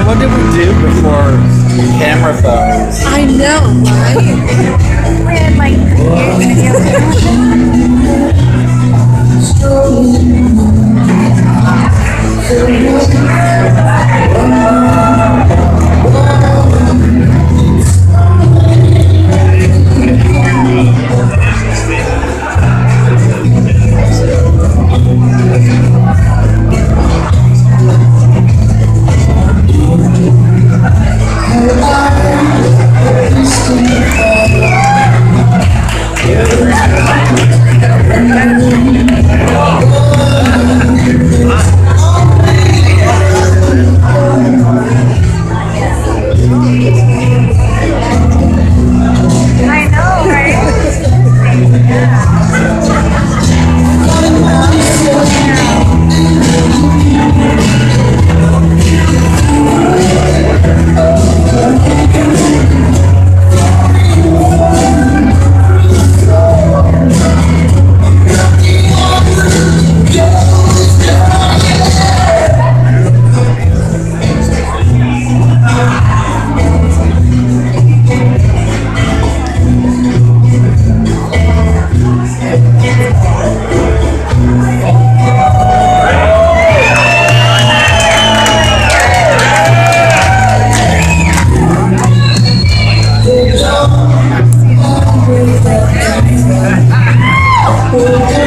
Well, what did we do before camera phones? I know, right? We had like video I Thank